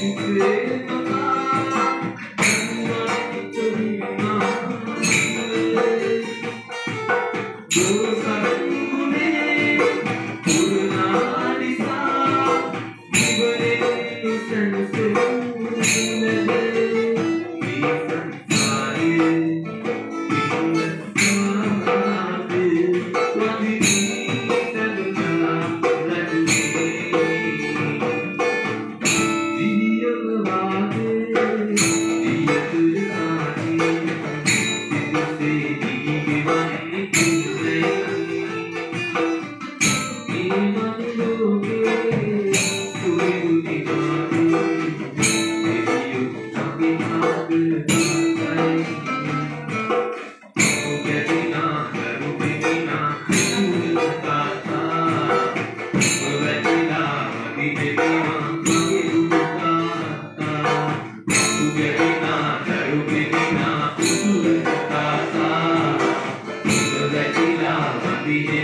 Good the